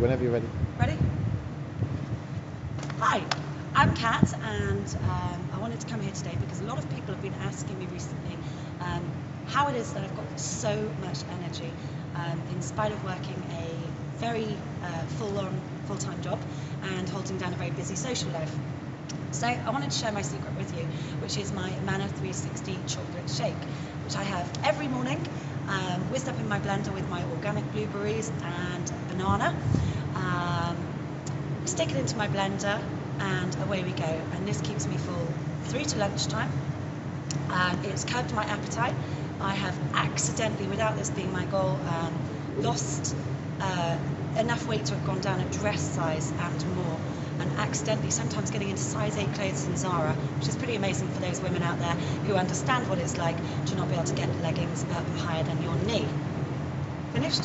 whenever you're ready. Ready? Hi, I'm Kat, and um, I wanted to come here today because a lot of people have been asking me recently um, how it is that I've got so much energy um, in spite of working a very uh, full-on, full-time job and holding down a very busy social life. So I wanted to share my secret with you, which is my Mana 360 chocolate shake, which I have every morning, um, whizzed up in my blender with my organic blueberries and banana. Um, stick it into my blender and away we go. And this keeps me full through to lunchtime. And it's curbed my appetite. I have accidentally, without this being my goal, um, lost uh, enough weight to have gone down a dress size and more and accidentally sometimes getting into size 8 clothes in Zara, which is pretty amazing for those women out there who understand what it's like to not be able to get leggings up higher than your knee. Finished?